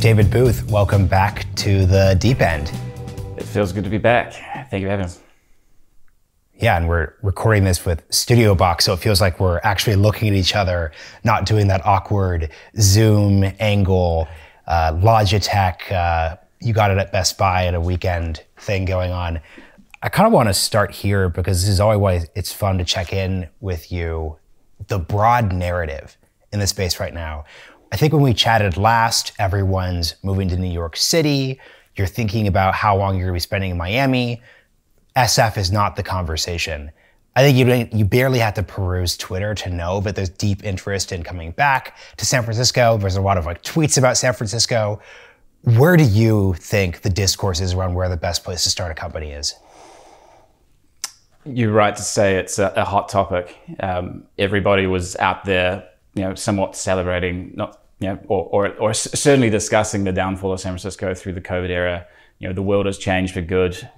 David Booth, welcome back to the deep end. It feels good to be back. Thank you for having us. Yeah, and we're recording this with Studio Box, so it feels like we're actually looking at each other, not doing that awkward Zoom angle, uh, Logitech, uh, you got it at Best Buy at a weekend thing going on. I kind of want to start here because this is always it's fun to check in with you, the broad narrative in the space right now. I think when we chatted last, everyone's moving to New York City. You're thinking about how long you're going to be spending in Miami. SF is not the conversation. I think you you barely have to peruse Twitter to know, that there's deep interest in coming back to San Francisco. There's a lot of like tweets about San Francisco. Where do you think the discourse is around where the best place to start a company is? You're right to say it's a, a hot topic. Um, everybody was out there, you know, somewhat celebrating, not you know, or, or, or certainly discussing the downfall of San Francisco through the COVID era. You know, the world has changed for good.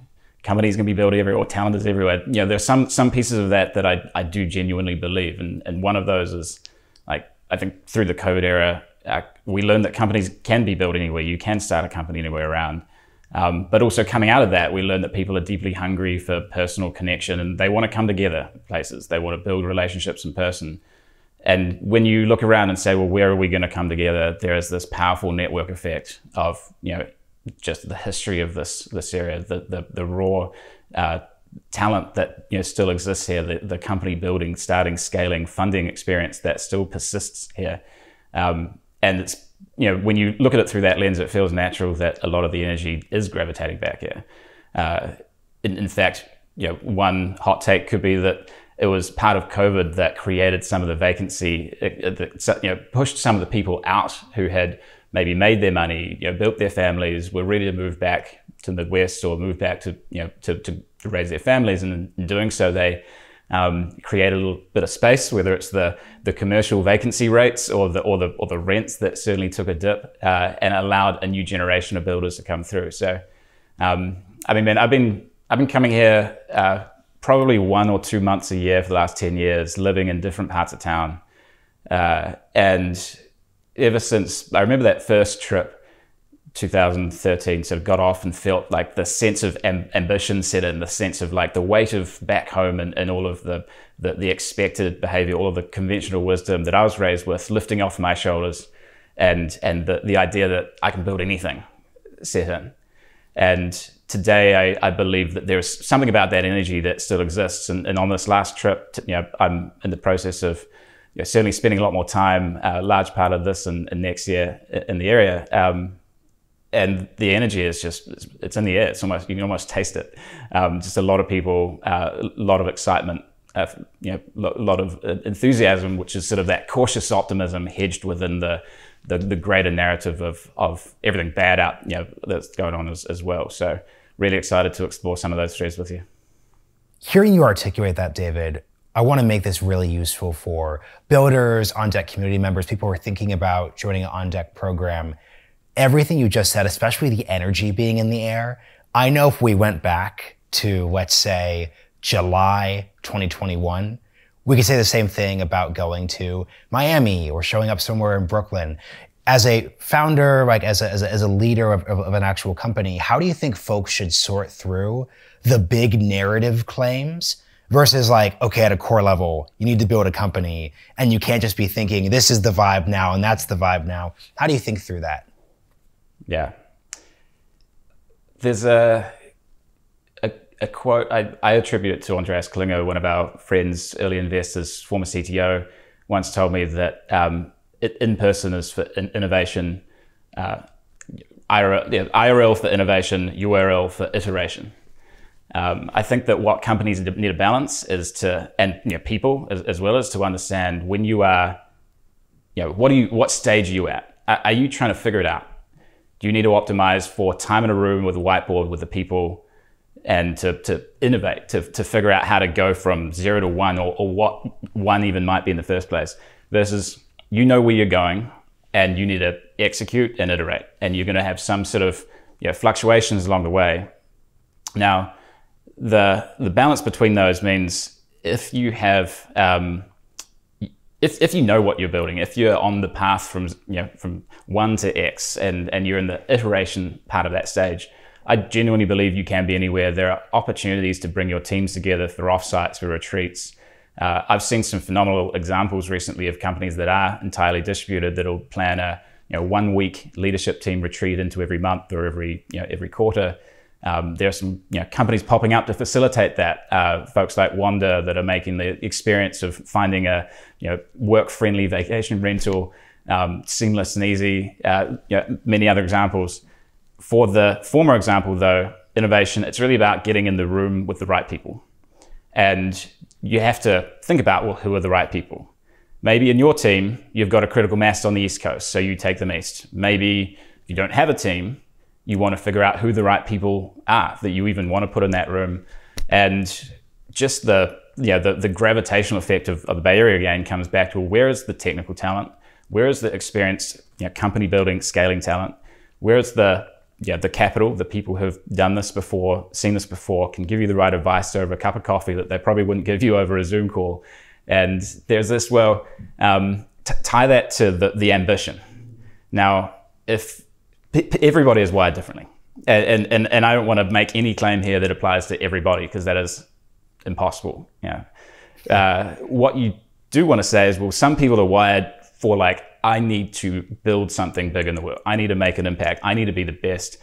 Companies can be built everywhere, or talent is everywhere. You know, there's some some pieces of that that I, I do genuinely believe, and and one of those is like I think through the COVID era, uh, we learned that companies can be built anywhere. You can start a company anywhere around. Um, but also coming out of that, we learned that people are deeply hungry for personal connection and they want to come together places. They want to build relationships in person. And when you look around and say, well, where are we going to come together? There is this powerful network effect of, you know, just the history of this this area, the the, the raw uh, talent that you know still exists here, the, the company building, starting, scaling, funding experience that still persists here. Um, and it's you know when you look at it through that lens, it feels natural that a lot of the energy is gravitating back here. Uh, in, in, fact, you know, one hot take could be that it was part of COVID that created some of the vacancy, that you know, pushed some of the people out who had maybe made their money, you know, built their families, were ready to move back to the Midwest or move back to you know to, to, to raise their families, and in doing so, they um, create a little bit of space, whether it's the, the commercial vacancy rates or the, or, the, or the rents that certainly took a dip uh, and allowed a new generation of builders to come through. So, um, I mean, man, I've been, I've been coming here uh, probably one or two months a year for the last 10 years, living in different parts of town. Uh, and ever since, I remember that first trip 2013 sort of got off and felt like the sense of am- ambition set in, the sense of like the weight of back home and, and all of the, the, the expected behavior, all of the conventional wisdom that I was raised with lifting off my shoulders and, and the, the idea that I can build anything set in. And today I, I believe that there's something about that energy that still exists. And, and on this last trip, to, you know, I'm in the process of you know, certainly spending a lot more time, a uh, large part of this and, and next year in the area. Um, and the energy is just it's in the air. It's almost you can almost taste it. Um, just a lot of people, uh, a lot of excitement, uh, you know, a lot of enthusiasm, which is sort of that cautious optimism hedged within the the, the greater narrative of of everything bad out you know that's going on as, as well. So really excited to explore some of those threads with you. Hearing you articulate that, David, I want to make this really useful for builders, on deck community members, people who are thinking about joining an on deck program everything you just said, especially the energy being in the air, I know if we went back to, let's say, July 2021, we could say the same thing about going to Miami or showing up somewhere in Brooklyn. As a founder, like as a, as a, as a leader of, of, of an actual company, how do you think folks should sort through the big narrative claims versus like, okay, at a core level, you need to build a company and you can't just be thinking this is the vibe now and that's the vibe now. How do you think through that? Yeah. There's a a, quote I, I, attribute it to Andreas Klinger, one of our friends, early investors, former CTO, once told me that um, in person is for innovation, uh, IRL, yeah, IRL for innovation, URL for iteration. Um, I think that what companies need to balance is to, and you know, people as, as, well as to understand when you are, you know, what are you, what stage are you at? Are you trying to figure it out? do you need to optimize for time in a room with a whiteboard with the people and to, to innovate, to, to figure out how to go from zero to one or, or what one even might be in the first place versus you know where you're going and you need to execute and iterate and you're going to have some sort of you know, fluctuations along the way. Now, the, the balance between those means if you have um, if, if you know what you're building, if you're on the path from you know from one to X and, and you're in the iteration part of that stage, I genuinely believe you can be anywhere. There are opportunities to bring your teams together for offsites, for retreats. Uh, I've seen some phenomenal examples recently of companies that are entirely distributed that'll plan a you know one week leadership team retreat into every month or every you know every quarter. Um, there are some you know, companies popping up to facilitate that. Uh, folks like Wander that are making the experience of finding a you know, work-friendly vacation rental um, seamless and easy. Uh, you know, many other examples. For the former example, though, innovation, it's really about getting in the room with the right people. And you have to think about, well, who are the right people? Maybe in your team, you've got a critical mass on the East Coast, so you take them east. Maybe if you don't have a team, you want to figure out who the right people are that you even want to put in that room. And just the yeah, the, the gravitational effect of, of the Bay Area again comes back to well, where is the technical talent? Where is the experienced you know, company building, scaling talent? Where is the yeah, the capital, the people who've done this before, seen this before, can give you the right advice over a cup of coffee that they probably wouldn't give you over a Zoom call. And there's this, well, um, t- tie that to the, the ambition. Now, if p- everybody is wired differently, and, and, and I don't want to make any claim here that applies to everybody because that is impossible. Yeah. Uh, what you do want to say is, well, some people are wired for like, I need to build something big in the world. I need to make an impact. I need to be the best.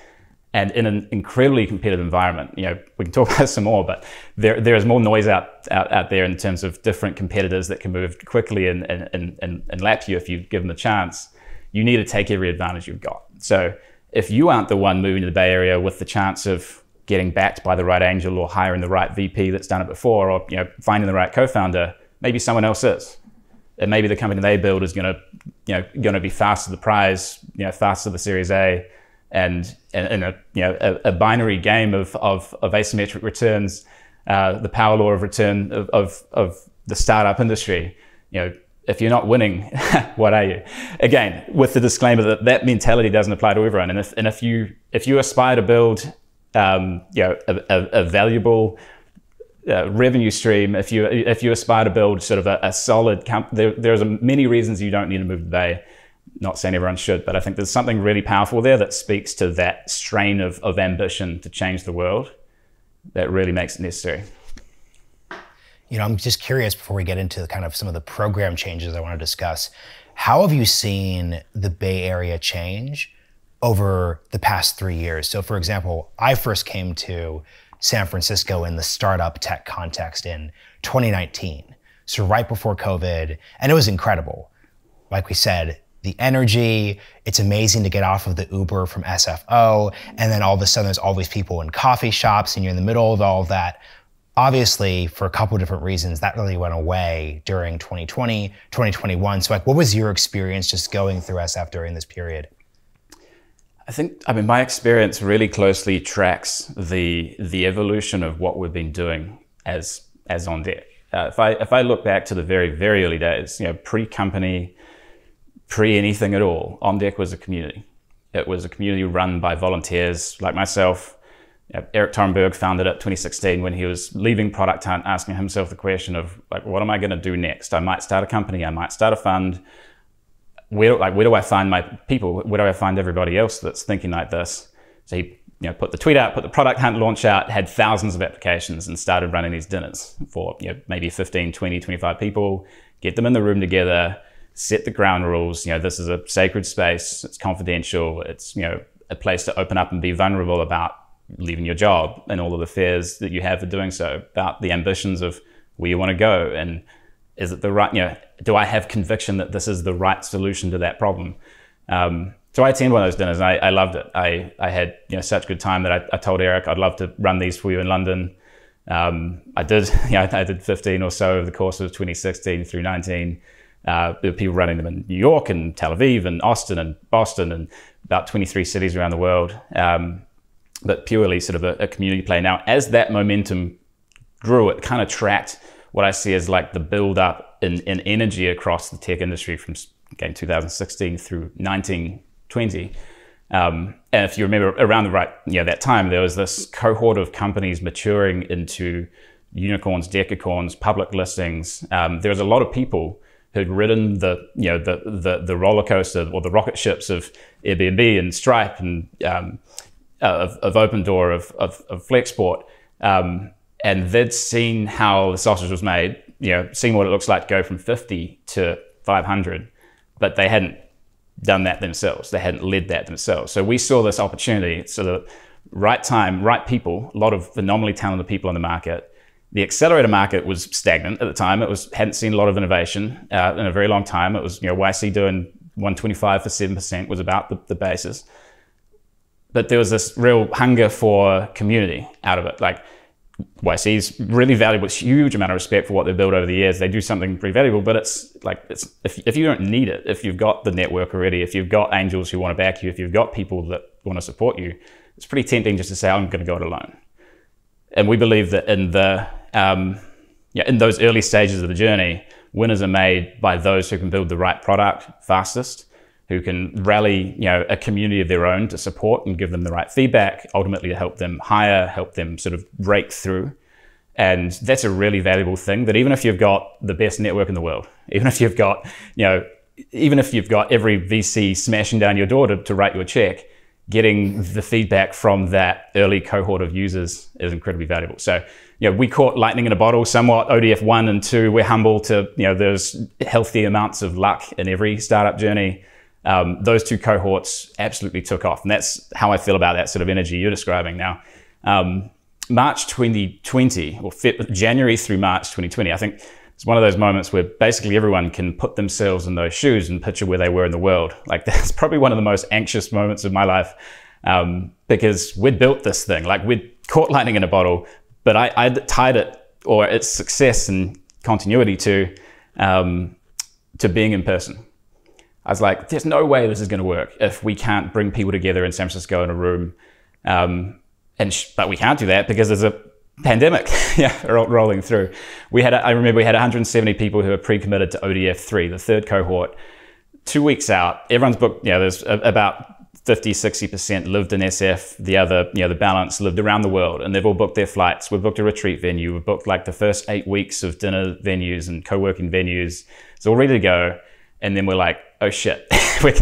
And in an incredibly competitive environment, you know, we can talk about some more, but there, there is more noise out, out, out there in terms of different competitors that can move quickly and, and, and, and lap you if you give them a chance. You need to take every advantage you've got. So if you aren't the one moving to the Bay Area with the chance of getting backed by the right angel or hiring the right VP that's done it before or you know finding the right co-founder, maybe someone else is. And maybe the company they build is going to you know going to be fast to the prize, you know, fast to the Series A, and in a you know a, a, binary game of of, of asymmetric returns, uh, the power law of return of, of of the startup industry, you know if you're not winning, what are you? Again, with the disclaimer that that mentality doesn't apply to everyone. And if, and if you if you aspire to build, um, you know, a, a, a valuable revenue stream, if you if you aspire to build sort of a, a solid, comp- there, there's many reasons you don't need to move to the Bay. Not saying everyone should, but I think there's something really powerful there that speaks to that strain of, of ambition to change the world that really makes it necessary. You know, I'm just curious before we get into kind of some of the program changes I want to discuss. How have you seen the Bay Area change over the past three years? So, for example, I first came to San Francisco in the startup tech context in 2019. So, right before COVID, and it was incredible. Like we said, the energy, it's amazing to get off of the Uber from SFO. And then all of a sudden, there's all these people in coffee shops, and you're in the middle of all of that obviously for a couple of different reasons that really went away during 2020 2021 so like what was your experience just going through sf during this period i think i mean my experience really closely tracks the the evolution of what we've been doing as as on deck uh, if i if i look back to the very very early days you know pre company pre anything at all on deck was a community it was a community run by volunteers like myself Erik Torenberg founded it 2016 when he was leaving Product Hunt, asking himself the question of like, what am I going to do next? I might start a company, I might start a fund. Where like where do I find my people? Where do I find everybody else that's thinking like this? So he you know, put the tweet out, put the Product Hunt launch out, had thousands of applications, and started running these dinners for you know, maybe 15, 20, 25 people. Get them in the room together, set the ground rules. You know, this is a sacred space. It's confidential. It's you know a place to open up and be vulnerable about leaving your job and all of the fears that you have for doing so, about the ambitions of where you want to go, and is it the right? You know, do I have conviction that this is the right solution to that problem? Um, so I attended one of those dinners, and I, I, loved it. I, I had you know such good time that I, I, told Erik I'd love to run these for you in London. Um, I did, yeah, I did 15 or so over the course of 2016 through 19. Uh, there were people running them in New York and Tel Aviv and Austin and Boston and about 23 cities around the world. Um, but purely sort of a, a community play. Now, as that momentum grew, it kind of tracked what I see is like the build up in, in energy across the tech industry from again 2016 through 1920. Um, and if you remember around the right, know, that time, there was this cohort of companies maturing into unicorns, decacorns, public listings. Um, there was a lot of people who'd ridden the you know the the, the roller coaster or the rocket ships of Airbnb and Stripe and um, of, of Opendoor of of, of Flexport, um, and they'd seen how the sausage was made, you know, seen what it looks like to go from 50 to 500, but they hadn't done that themselves. They hadn't led that themselves. So we saw this opportunity. So the right time, right people, a lot of phenomenally talented people on the market the accelerator market was stagnant at the time. It was hadn't seen a lot of innovation uh, in a very long time. It was you know YC doing 125 for seven percent was about the, the basis, but there was this real hunger for community out of it. Like YC's really valuable, it's huge amount of respect for what they've built over the years. They do something pretty valuable, but it's like it's if if you don't need it, if you've got the network already, if you've got angels who want to back you, if you've got people that want to support you, it's pretty tempting just to say I'm going to go it alone. And we believe that in the um, yeah, in those early stages of the journey, winners are made by those who can build the right product fastest, who can rally you know a community of their own to support and give them the right feedback, ultimately to help them hire, help them sort of break through. And that's a really valuable thing. That even if you've got the best network in the world, even if you've got you know even if you've got every VC smashing down your door to, to write you a check, getting the feedback from that early cohort of users is incredibly valuable. So you know, we caught lightning in a bottle somewhat. ODF one and two, we're humble to, you know, there's healthy amounts of luck in every startup journey. Um, those two cohorts absolutely took off. And that's how I feel about that sort of energy you're describing now. Um, March 2020, or January through March 2020, I think it's one of those moments where basically everyone can put themselves in those shoes and picture where they were in the world. Like that's probably one of the most anxious moments of my life um, because we'd built this thing. Like we'd caught lightning in a bottle, but I, I tied it or its success and continuity to um, to being in person. I was like, there's no way this is going to work if we can't bring people together in San Francisco in a room. Um, and sh- but we can't do that because there's a pandemic yeah, rolling through. We had, I remember we had 170 people who are pre-committed to ODF three, the third cohort. Two weeks out, everyone's booked. Yeah, there's about 50, 60% lived in SF. The other, you know, the balance lived around the world and they've all booked their flights. We've booked a retreat venue. We've booked like the first eight weeks of dinner venues and co-working venues. It's all ready to go. And then we're like, oh shit, we're,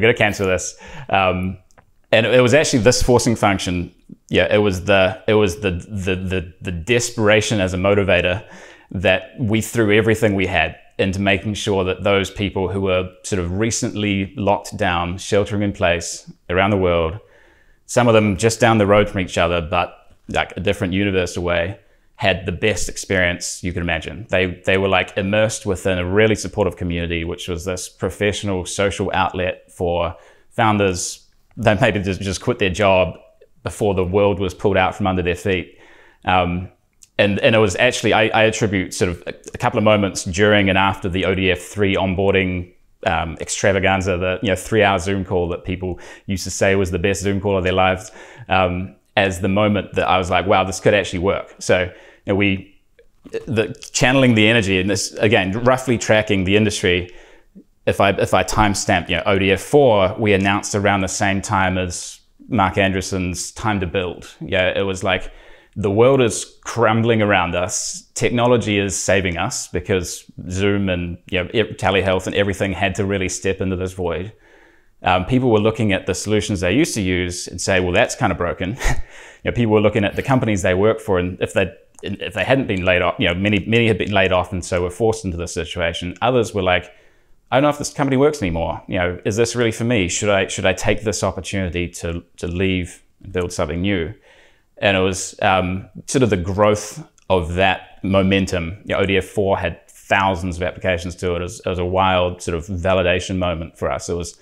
going to cancel this. Um, and it was actually this forcing function. Yeah, it was the, it was the, the, the, the desperation as a motivator that we threw everything we had into making sure that those people who were sort of recently locked down, sheltering in place around the world, some of them just down the road from each other, but like a different universe away, had the best experience you could imagine. They they were like immersed within a really supportive community, which was this professional social outlet for founders that maybe just, just quit their job before the world was pulled out from under their feet. Um, and and it was actually I, I attribute sort of a, a, couple of moments during and after the ODF three onboarding um, extravaganza, the you know three hour Zoom call that people used to say was the best Zoom call of their lives, um, as the moment that I was like, wow, this could actually work. So know, we the channeling the energy and this again roughly tracking the industry. If I if I timestamp you know ODF four, we announced around the same time as Marc Andreessen's Time to Build. Yeah, it was like the world is crumbling around us. Technology is saving us because Zoom and you know, telehealth and everything had to really step into this void. Um, people were looking at the solutions they used to use and say, well, that's kind of broken. you know, people were looking at the companies they work for, and if they if they hadn't been laid off, you know, many many had been laid off, and so were forced into this situation. Others were like, I don't know if this company works anymore. You know, is this really for me? Should I should I take this opportunity to to leave and build something new? and it was um, sort of the growth of that momentum. You know, ODF4 had thousands of applications to it. It was, it was, a wild sort of validation moment for us. It was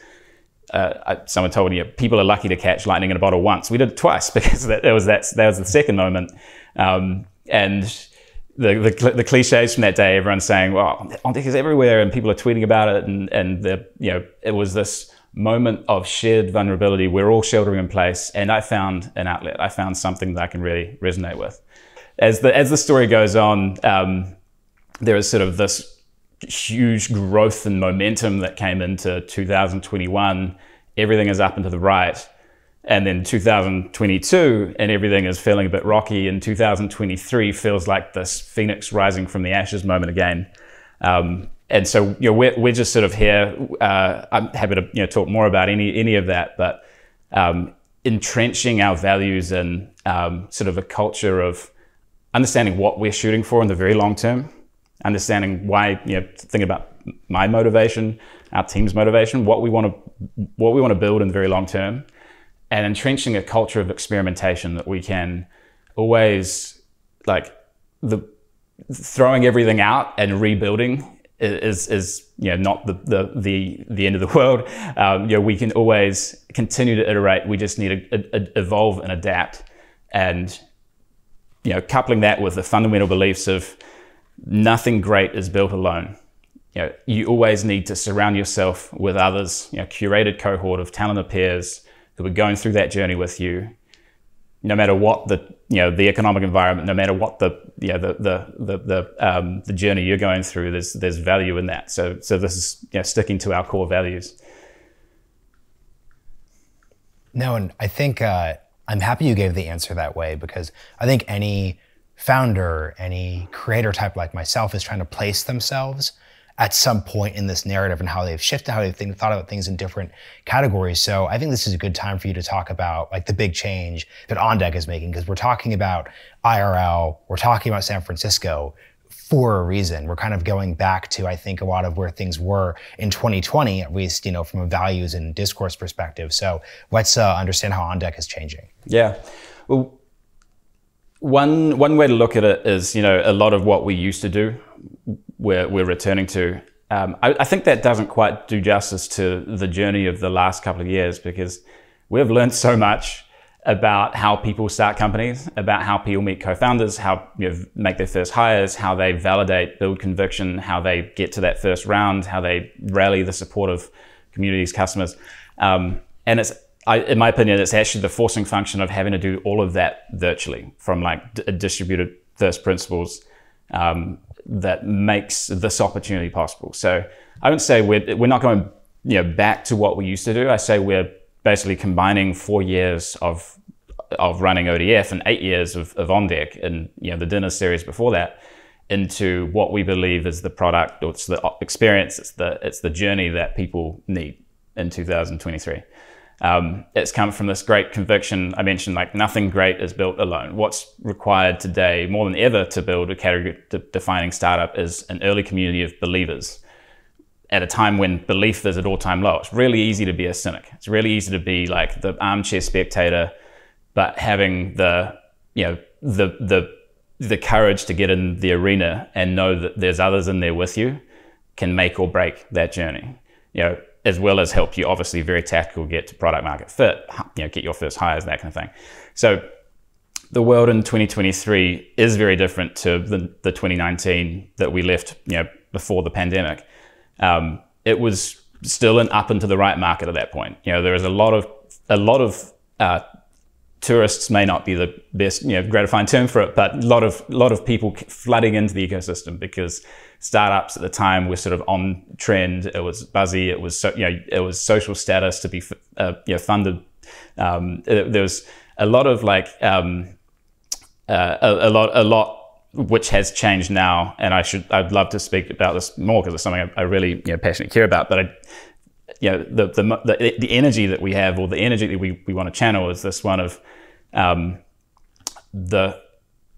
uh, someone told me people are lucky to catch lightning in a bottle once. We did it twice because that was that that was the second moment, um, and the, the, the cliches from that day. Everyone's saying, "Well, OnDeck is everywhere," and people are tweeting about it, and and the you know it was this moment of shared vulnerability. We're all sheltering in place, and I found an outlet. I found something that I can really resonate with. As the as the story goes on, um, there is sort of this huge growth and momentum that came into 2021. Everything is up and to the right. And then 2022, and everything is feeling a bit rocky. And 2023 feels like this phoenix rising from the ashes moment again. Um, and so you know we're, we're just sort of here. Uh, I'm happy to you know talk more about any any of that, but um, entrenching our values and um, sort of a culture of understanding what we're shooting for in the very long term, understanding why you know thinking about my motivation, our team's motivation, what we want to what we want to build in the very long term, and entrenching a culture of experimentation that we can always like the throwing everything out and rebuilding is is you know not the the the, the end of the world. Um, you know we can always continue to iterate. We just need to evolve and adapt, and you know coupling that with the fundamental beliefs of nothing great is built alone. You know you always need to surround yourself with others. You know curated cohort of talented peers who are going through that journey with you, no matter what the you know the economic environment, no matter what the you know, the the the the, um, the journey you're going through, there's there's value in that. So so this is you know, sticking to our core values. No, and I think uh, I'm happy you gave the answer that way because I think any founder, any creator type like myself is trying to place themselves at some point in this narrative and how they've shifted, how they've think, thought about things in different categories. So I think this is a good time for you to talk about like the big change that OnDeck is making because we're talking about IRL, we're talking about San Francisco for a reason. We're kind of going back to, I think, a lot of where things were in 2020, at least, you know, from a values and discourse perspective. So let's uh, understand how OnDeck is changing. Yeah. Well, one one way to look at it is, you know, a lot of what we used to do we're, we're returning to. Um, I, I, think that doesn't quite do justice to the journey of the last couple of years because we've learned so much about how people start companies, about how people meet co-founders, how you know, make their first hires, how they validate, build conviction, how they get to that first round, how they rally the support of communities, customers. Um, and it's, I, in my opinion, it's actually the forcing function of having to do all of that virtually from like d- distributed first principles um, that makes this opportunity possible. So I don't say we're, we're not going you know, back to what we used to do. I say we're basically combining four years of of running ODF and eight years of, of OnDeck and you know the dinner series before that into what we believe is the product or it's the experience, it's the it's the journey that people need in 2023. Um, it's come from this great conviction. I mentioned like nothing great is built alone. What's required today more than ever to build a category defining startup is an early community of believers at a time when belief is at all time low. It's really easy to be a cynic. It's really easy to be like the armchair spectator, but having the, you know, the, the, the courage to get in the arena and know that there's others in there with you can make or break that journey. You know, as well as help you obviously very tactical get to product market fit, you know, get your first hires, that kind of thing. So the world in 2023 is very different to the, the 2019 that we left, you know, before the pandemic. Um, it was still an up and to the right market at that point. You know, there is a lot of a lot of uh, tourists may not be the best, you know, gratifying term for it, but a lot of lot of people flooding into the ecosystem because startups at the time were sort of on trend. It was buzzy. It was so, you know it was social status to be uh, you know funded. Um, it, there was a lot of like um, uh, a, a, lot a lot which has changed now, and I should I'd love to speak about this more because it's something I, I really you know passionately care about. But I, you know the, the the the energy that we have or the energy that we we want to channel is this one of um, the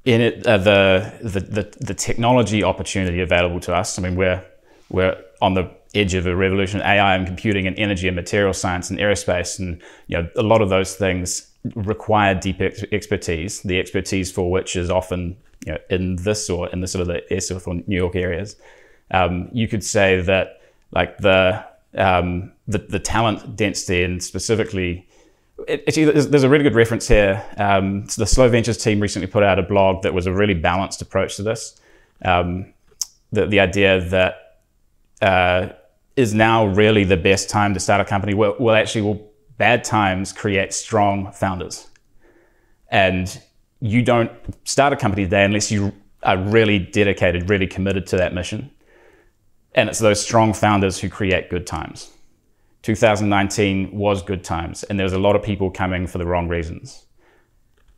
in it, uh, the, the, the the technology opportunity available to us. I mean, we're we're on the edge of a revolution, AI and computing and energy and material science and aerospace, and you know a lot of those things require deep ex- expertise. The expertise for which is often you know in this or in the sort of the SF or New York areas. Um, you could say that like the um, the, the talent density and specifically actually, there's a really good reference here. Um, so the Slow Ventures team recently put out a blog that was a really balanced approach to this. Um, the, the idea that uh, is now really the best time to start a company. Well, well, actually, will bad times create strong founders, and you don't start a company today unless you are really dedicated, really committed to that mission. And it's those strong founders who create good times. 2019 was good times, and there was a lot of people coming for the wrong reasons.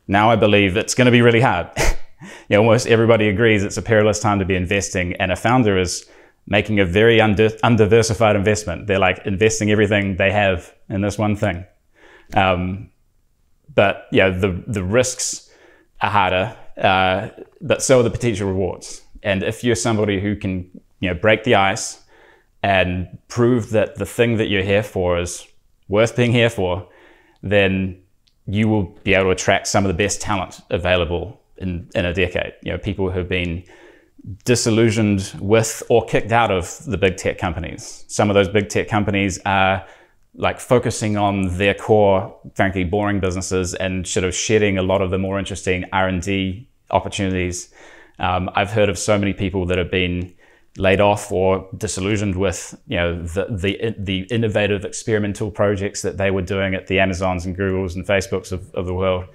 Now I believe it's going to be really hard. you know, almost everybody agrees it's a perilous time to be investing, and a founder is making a very under, undiversified investment. They're like investing everything they have in this one thing. Um, but yeah, the the risks are harder, uh, but so are the potential rewards. And if you're somebody who can you know break the ice and prove that the thing that you're here for is worth being here for, then you will be able to attract some of the best talent available in, in a decade. You know, people who have been disillusioned with or kicked out of the big tech companies. Some of those big tech companies are like focusing on their core, frankly, boring businesses and sort of shedding a lot of the more interesting R&D opportunities. Um, I've heard of so many people that have been laid off or disillusioned with you know the, the the innovative experimental projects that they were doing at the Amazons and Googles and Facebooks of, of the world,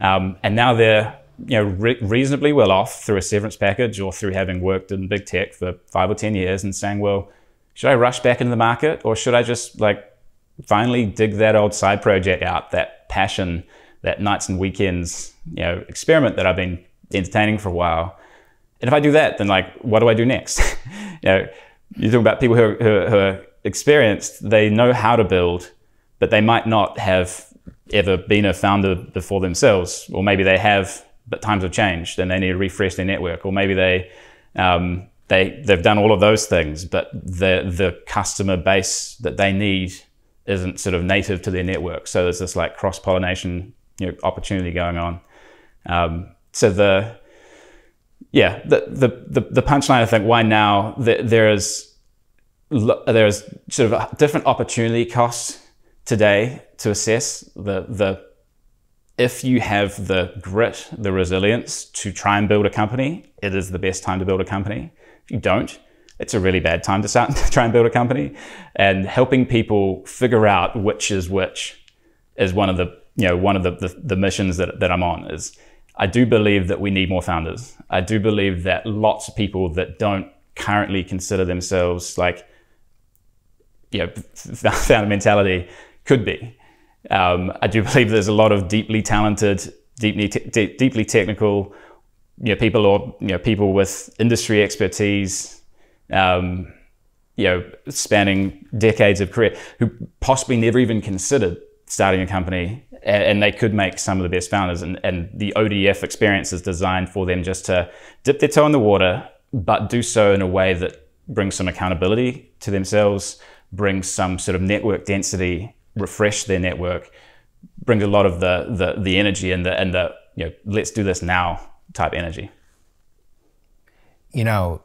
um, and now they're you know re- reasonably well off through a severance package or through having worked in big tech for five or ten years and saying, well, should I rush back into the market or should I just like finally dig that old side project out, that passion, that nights and weekends you know experiment that I've been entertaining for a while and if I do that, then like, what do I do next? you know, you talk about people who are, who, are, who are experienced, they know how to build, but they might not have ever been a founder before themselves, or maybe they have, but times have changed and they need to refresh their network, or maybe they um, they they've done all of those things, but the the customer base that they need isn't sort of native to their network. So there's this like cross pollination you know, opportunity going on. Um, so the yeah, the the the, the punchline. I think why now there is there is sort of a different opportunity costs today to assess the the if you have the grit, the resilience to try and build a company, it is the best time to build a company. If you don't, it's a really bad time to start to try and build a company. And helping people figure out which is which is one of the you know one of the the, the missions that, that I'm on is I do believe that we need more founders. I do believe that lots of people that don't currently consider themselves like, you know, founder mentality could be. Um, I do believe there's a lot of deeply talented, deeply, deeply technical, you know, people or you know, people with industry expertise, um, you know, spanning decades of career, who possibly never even considered starting a company and they could make some of the best founders. And, and the ODF experience is designed for them just to dip their toe in the water, but do so in a way that brings some accountability to themselves, brings some sort of network density, refresh their network, brings a lot of the the, the energy and the and the you know let's do this now type energy. You know,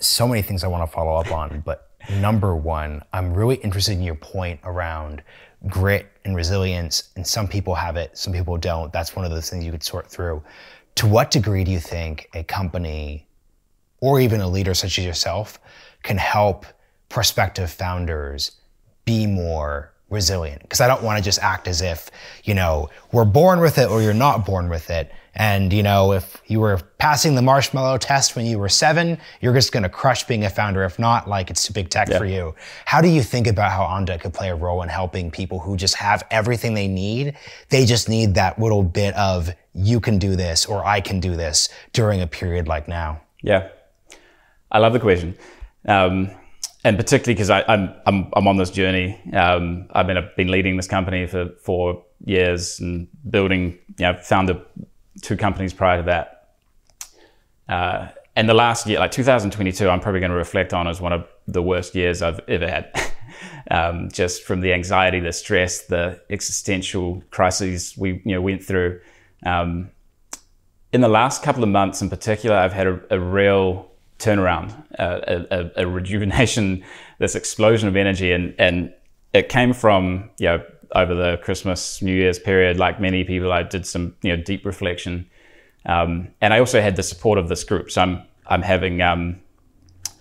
so many things I want to follow up on, but number one, I'm really interested in your point around grit and resilience, and some people have it, some people don't. That's one of those things you could sort through. To what degree do you think a company or even a leader such as yourself can help prospective founders be more resilient? Because I don't want to just act as if, you know, we're born with it or you're not born with it. And, you know, if you were passing the marshmallow test when you were seven, you're just going to crush being a founder. If not, like it's too big tech yeah. for you. How do you think about how OnDeck could play a role in helping people who just have everything they need? They just need that little bit of you can do this or I can do this during a period like now. Yeah. I love the question. Um, and particularly because I'm, I'm, I'm on this journey. Um, I've been, I've been leading this company for four years and building, you know, founded two companies prior to that. Uh, and the last year, like 2022, I'm probably going to reflect on as one of the worst years I've ever had. um, just from the anxiety, the stress, the existential crises we you know went through. Um, in the last couple of months, in particular, I've had a, a real turnaround, uh, a, a, rejuvenation, this explosion of energy, and and it came from you know over the Christmas New Year's period, like many people, I did some you know deep reflection, um, and I also had the support of this group. So I'm I'm having um,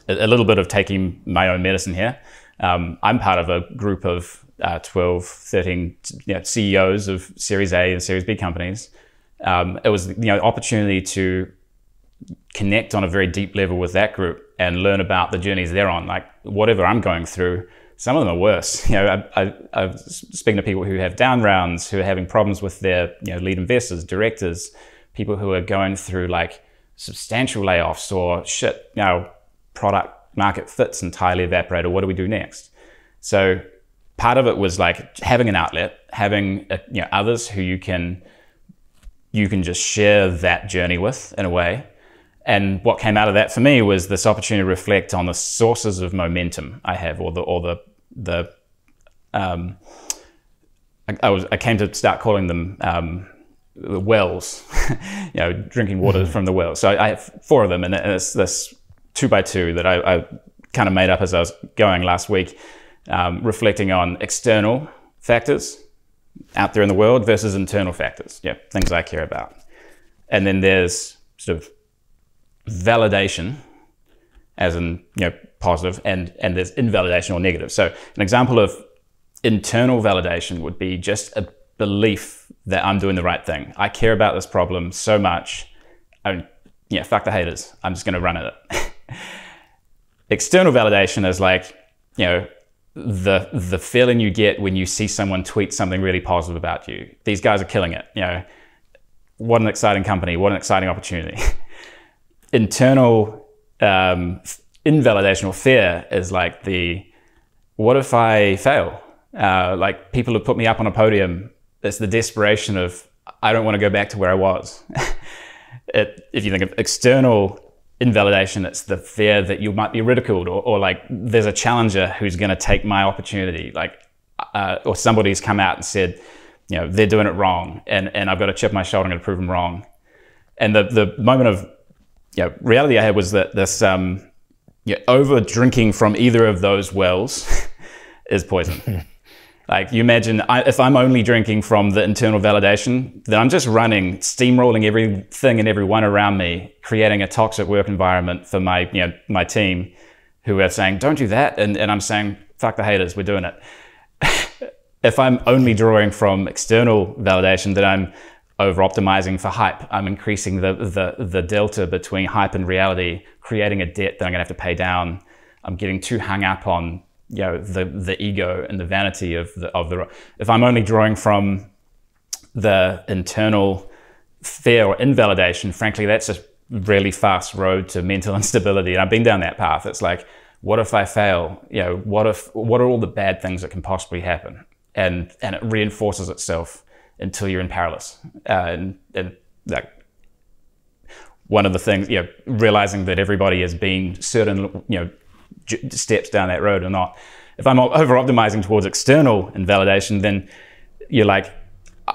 a, a, little bit of taking my own medicine here. Um, I'm part of a group of uh, 12, 13 you know, CEOs of Series A and Series B companies. Um, it was you know opportunity to connect on a very deep level with that group and learn about the journeys they're on. Like whatever I'm going through, some of them are worse. You know, I, I, I'm speaking to people who have down rounds, who are having problems with their you know, lead investors, directors, people who are going through like substantial layoffs or shit, you know, product market fit's entirely evaporated. What do we do next? So part of it was like having an outlet, having a, you know others who you can you can just share that journey with in a way. And what came out of that for me was this opportunity to reflect on the sources of momentum I have, or the or the the um, I, I was I came to start calling them um, the wells, you know, drinking water mm-hmm. from the wells. So I, I, have four of them, and it's this two by two that I, I kind of made up as I was going last week, um, reflecting on external factors out there in the world versus internal factors, yeah, things I care about. And then there's sort of validation, as in you know positive, and and there's invalidation or negative. So an example of internal validation would be just a belief that I'm doing the right thing. I care about this problem so much. I, yeah, fuck the haters. I'm just going to run at it. External validation is like, you know, the the feeling you get when you see someone tweet something really positive about you. These guys are killing it. You know, what an exciting company. What an exciting opportunity. Internal um, invalidation or fear is like the what if I fail? Uh, like people have put me up on a podium it's the desperation of I don't want to go back to where I was. it, if you think of external invalidation, it's the fear that you might be ridiculed, or, or like there's a challenger who's going to take my opportunity, like uh, or somebody's come out and said, you know, they're doing it wrong, and and I've got to chip my shoulder and to prove them wrong. And the the moment of you know, reality I had was that this um, know, over drinking from either of those wells is poison. Like you imagine, I, if I'm only drinking from the internal validation, then I'm just running, steamrolling everything and everyone around me, creating a toxic work environment for my, you know, my team, who are saying, "Don't do that," and, and I'm saying, "Fuck the haters, we're doing it." if I'm only drawing from external validation, then I'm over optimizing for hype. I'm increasing the, the, the delta between hype and reality, creating a debt that I'm gonna have to pay down. I'm getting too hung up on you know the the ego and the vanity of the of the if I'm only drawing from the internal fear or invalidation, frankly, that's a really fast road to mental instability. And I've been down that path. It's like, what if I fail? You know, what if what are all the bad things that can possibly happen? And and it reinforces itself until you're in powerless. Uh, and and like one of the things, you know, realizing that everybody has been certain, you know, steps down that road or not. If I'm over optimizing towards external invalidation, then you're like,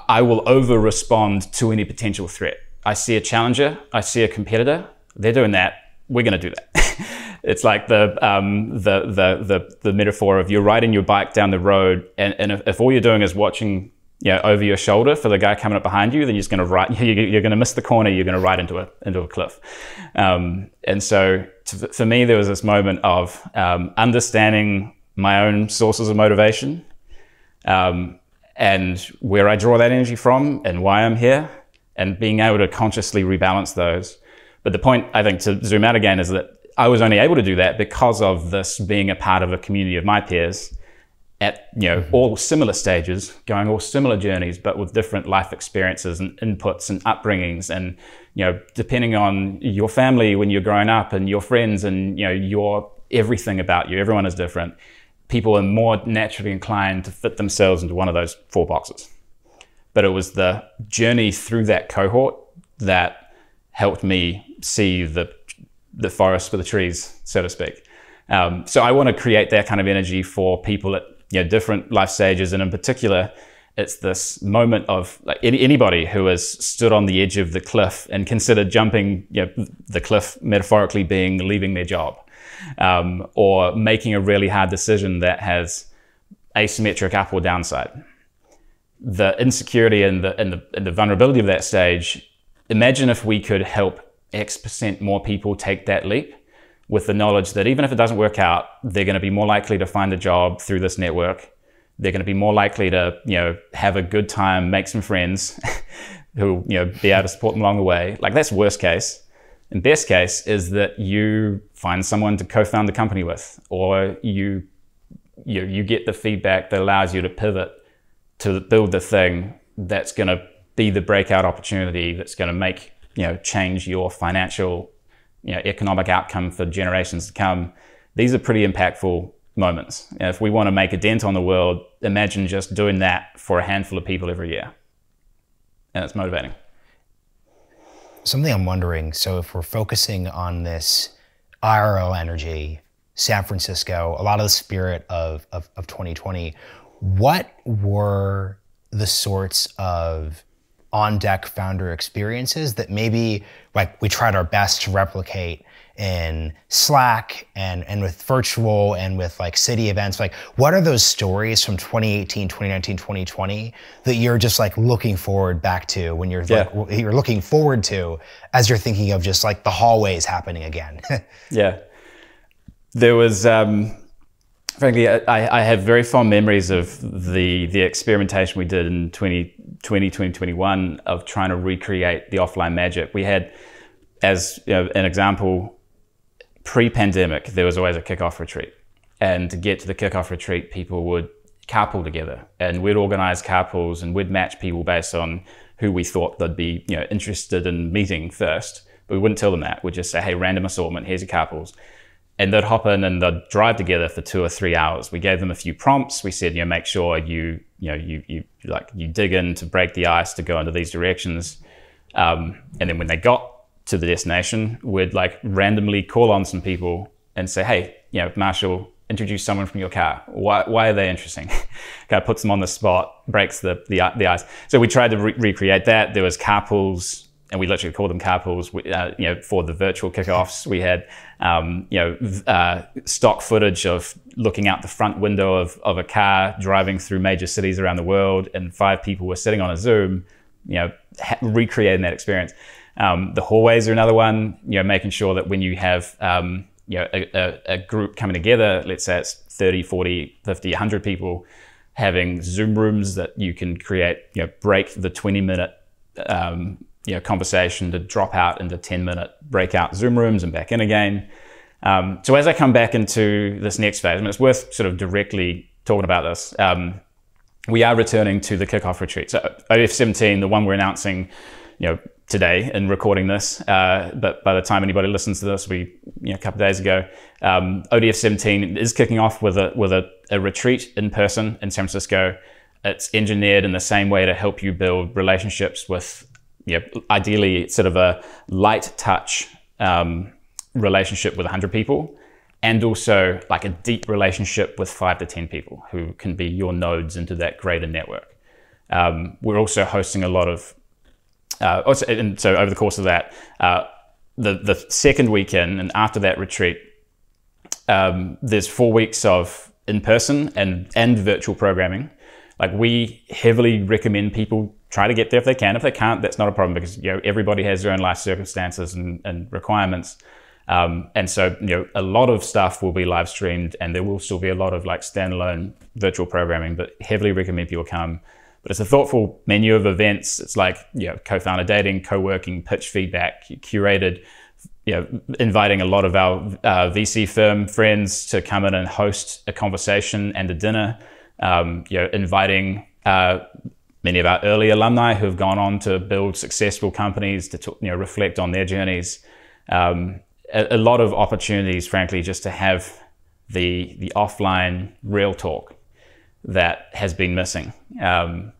I will over respond to any potential threat. I see a challenger, I see a competitor, they're doing that, we're going to do that. it's like the, um, the, the, the, the, metaphor of you're riding your bike down the road, and, and if, if all you're doing is watching you know, over your shoulder for the guy coming up behind you, then you're just going to ride. You're going to miss the corner. You're going to ride into a into a cliff. Um, and so, to, for me, there was this moment of um, understanding my own sources of motivation, um, and where I draw that energy from, and why I'm here, and being able to consciously rebalance those. But the point, I think, to zoom out again, is that I was only able to do that because of this being a part of a community of my peers at you know all similar stages, going all similar journeys, but with different life experiences and inputs and upbringings, and you know depending on your family when you're growing up and your friends and you know your everything about you, everyone is different. People are more naturally inclined to fit themselves into one of those four boxes. But it was the journey through that cohort that helped me see the the forest for the trees, so to speak. Um, so I want to create that kind of energy for people at you know, different life stages, and in particular, it's this moment of like any, anybody who has stood on the edge of the cliff and considered jumping you know, the cliff, metaphorically being leaving their job, um, or making a really hard decision that has asymmetric up or downside. The insecurity and the, and the, and the vulnerability of that stage. Imagine if we could help X percent more people take that leap with the knowledge that even if it doesn't work out, they're going to be more likely to find a job through this network. They're going to be more likely to, you know, have a good time, make some friends who, you know, be able to support them along the way. Like that's worst case. And best case is that you find someone to co-found the company with, or you, you, you get the feedback that allows you to pivot to build the thing that's going to be the breakout opportunity that's going to make, you know, change your financial you know, economic outcome for generations to come, these are pretty impactful moments. If we want to make a dent on the world, imagine just doing that for a handful of people every year. And it's motivating. Something I'm wondering so, if we're focusing on this IRL energy, San Francisco, a lot of the spirit of, of, of 2020, what were the sorts of on deck founder experiences that maybe like we tried our best to replicate in Slack and, and with virtual and with like city events? Like, what are those stories from 2018, 2019, 2020 that you're just like looking forward back to when you're yeah. like, you're looking forward to as you're thinking of just like the hallways happening again? yeah. There was, um, frankly, I, I, have very fond memories of the the experimentation we did in 2020, 2021 of trying to recreate the offline magic. We had, as you know, an example, pre-pandemic, there was always a kickoff retreat. And to get to the kickoff retreat, people would carpool together and we'd organize carpools and we'd match people based on who we thought they'd be you know, interested in meeting first. But we wouldn't tell them that. We'd just say, hey, random assortment, here's your carpools. And they'd hop in and they'd drive together for two or three hours. We gave them a few prompts. We said, you know, make sure you, you know, you, you like you dig in to break the ice to go into these directions. Um, and then when they got to the destination, we'd like randomly call on some people and say, hey, you know, Marshall, introduce someone from your car. Why, why are they interesting? kind of puts them on the spot, breaks the, the, the ice. So we tried to re- recreate that. There was carpools, and we literally called them carpools. We, uh, you know, for the virtual kickoffs, we had um, you know uh, stock footage of looking out the front window of, of a car driving through major cities around the world, and five people were sitting on a Zoom, you know, ha- recreating that experience. Um, the hallways are another one. You know, making sure that when you have um, you know a, a, a, group coming together, let's say it's 30, 40, 50, 100 people, having Zoom rooms that you can create. You know, break the 20 minute um, you know conversation to drop out into 10 minute breakout Zoom rooms and back in again. Um, so as I come back into this next phase, I mean, it's worth sort of directly talking about this. Um, we are returning to the kickoff retreat. So ODF 17, the one we're announcing, you know, today in recording this, uh, but by the time anybody listens to this, we you know, a couple days ago, um, ODF 17 is kicking off with a with a, a, retreat in person in San Francisco. It's engineered in the same way to help you build relationships with, you know, ideally sort of a light touch um, relationship with 100 people, and also like a deep relationship with five to 10 people who can be your nodes into that greater network. Um, we're also hosting a lot of uh, also, and so over the course of that, uh, the the second weekend and after that retreat, um, there's four weeks of in person and and virtual programming. Like we heavily recommend people try to get there if they can. If they can't, that's not a problem because you know everybody has their own life circumstances and, and requirements. Um, and so, you know, a lot of stuff will be live streamed, and there will still be a lot of like standalone virtual programming. But heavily recommend people come but it's a thoughtful menu of events. It's like you know, co-founder dating, co-working, pitch feedback, curated. You know, inviting a lot of our uh, VC firm friends to come in and host a conversation and a dinner. Um, you know, inviting uh, many of our early alumni who have gone on to build successful companies to you know reflect on their journeys. Um, a, a, lot of opportunities, frankly, just to have the the offline real talk that has been missing. Um,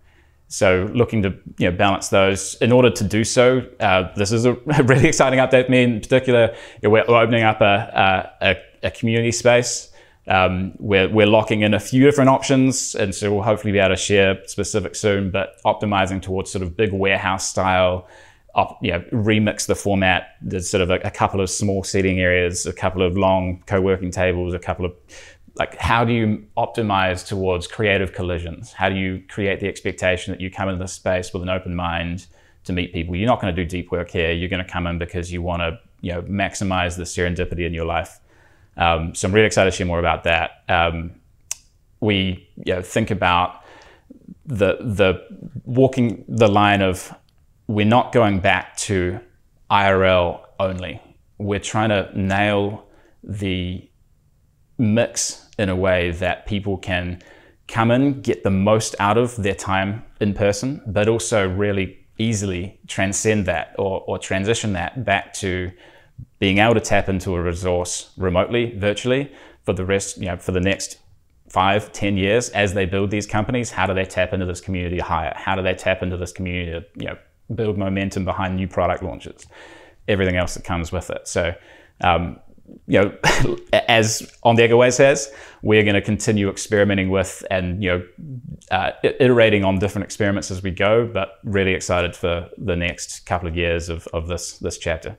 so looking to you know, balance those. In order to do so, uh, this is a really exciting update for me in particular. We're, opening up a, a, a community space. Um, we're, we're locking in a few different options, and so we'll hopefully be able to share specifics soon, but optimizing towards sort of big warehouse style, you know, remix the format. There's sort of a, a couple of small seating areas, a couple of long co-working tables, a couple of like how do you optimize towards creative collisions? How do you create the expectation that you come into the space with an open mind to meet people? You're not going to do deep work here. You're going to come in because you want to, you know, maximize the serendipity in your life. Um, so I'm really excited to share more about that. Um, we you know, think about the the walking the line of we're not going back to IRL only. We're trying to nail the mix in a way that people can come in, get the most out of their time in person, but also really easily transcend that or, or transition that back to being able to tap into a resource remotely, virtually, for the rest, you know, for the next five, ten years as they build these companies, how do they tap into this community higher? How do they tap into this community to, you know, build momentum behind new product launches? Everything else that comes with it. So, um, you know, as On Deck always says, we're going to continue experimenting with and you know, uh, iterating on different experiments as we go. But really excited for the next couple of years of, of this this chapter.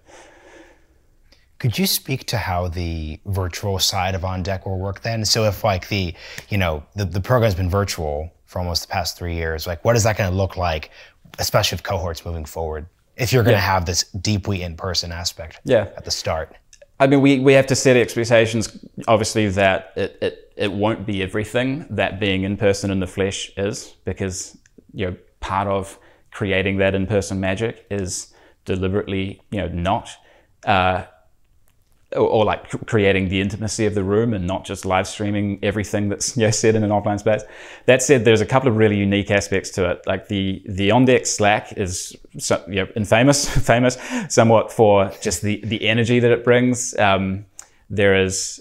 Could you speak to how the virtual side of On Deck will work then? So if like the, you know, the, the program's been virtual for almost the past three years, like what is that going to look like, especially with cohorts moving forward? If you're going to yeah. have this deeply in-person aspect yeah. at the start. I mean, we, we have to set expectations, obviously, that it, it, it won't be everything that being in person in the flesh is, because, you know, part of creating that in-person magic is deliberately, you know, not uh, or, like creating the intimacy of the room and not just live streaming everything that's you know, said in an offline space. That said, there's a couple of really unique aspects to it. Like the the on deck Slack is so, you know, infamous, famous somewhat for just the the energy that it brings. Um, there is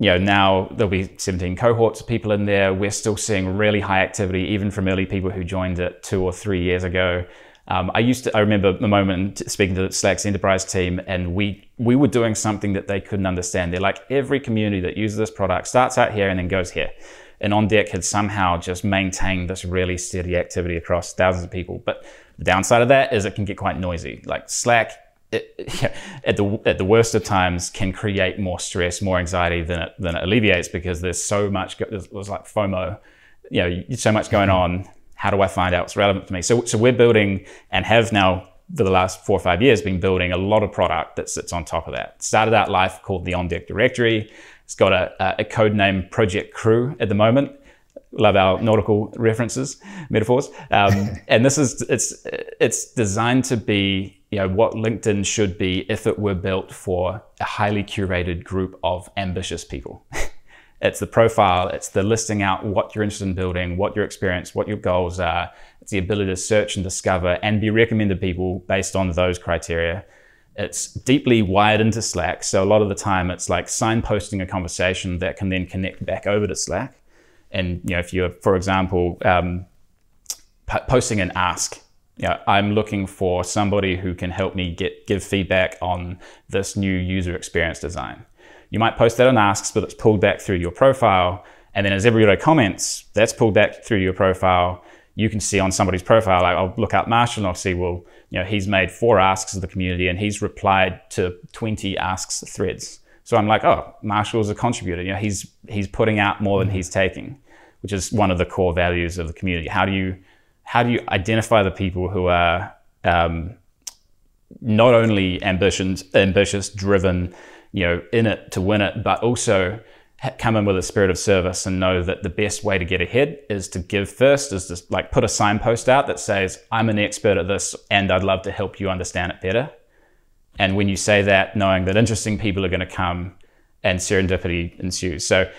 you know, now there'll be 17 cohorts of people in there. We're still seeing really high activity, even from early people who joined it two or three years ago. Um, I used to, I remember the moment speaking to Slack's enterprise team, and we we were doing something that they couldn't understand. They're like, every community that uses this product starts out here and then goes here. And On Deck had somehow just maintained this really steady activity across thousands of people. But the downside of that is it can get quite noisy. Like Slack, it, at the at the worst of times, can create more stress, more anxiety than it than it alleviates because there's so much. There's, there's like FOMO, you know, so much going on how do I find out what's relevant for me? So, so we're building and have now for the last four or five years been building a lot of product that sits on top of that. Started out life called the On Deck Directory. It's got a, a code name Project Crew at the moment. Love our nautical references, metaphors. Um, and this is it's it's designed to be you know what LinkedIn should be if it were built for a highly curated group of ambitious people. It's the profile, it's the listing out what you're interested in building, what your experience, what your goals are. It's the ability to search and discover and be recommended people based on those criteria. It's deeply wired into Slack. So a lot of the time it's like signposting a conversation that can then connect back over to Slack. And you know, if you're, for example, um, posting an ask, you know, I'm looking for somebody who can help me get give feedback on this new user experience design. You might post that on asks, but it's pulled back through your profile. And then as everybody comments, that's pulled back through your profile. You can see on somebody's profile, like I'll look up Marshall and I'll see, well, you know, he's made four asks of the community and he's replied to 20 asks threads. So I'm like, oh, Marshall's a contributor. You know, he's he's putting out more than he's taking, which is one of the core values of the community. How do you how do you identify the people who are um, not only ambitions, ambitious, driven, you know, in it to win it, but also come in with a spirit of service and know that the best way to get ahead is to give first, is to like put a signpost out that says, I'm an expert at this and I'd love to help you understand it better. And when you say that, knowing that interesting people are going to come and serendipity ensues. So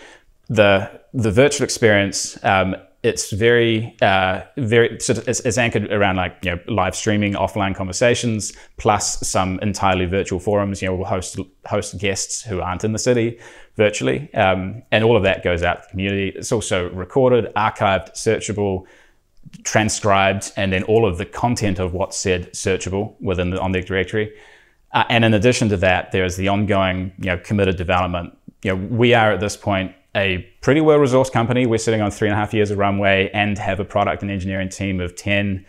the the virtual experience um, it's very uh, very sort of, it's, it's, anchored around like you know live streaming offline conversations plus some entirely virtual forums. You know we'll host host guests who aren't in the city virtually um, and all of that goes out to the community. It's also recorded archived searchable transcribed and then all of the content of what's said searchable within the on deck directory. Uh, and in addition to that there's the ongoing you know committed development. You know we are at this point a pretty well resourced company. We're sitting on three and a half years of runway and have a product and engineering team of 10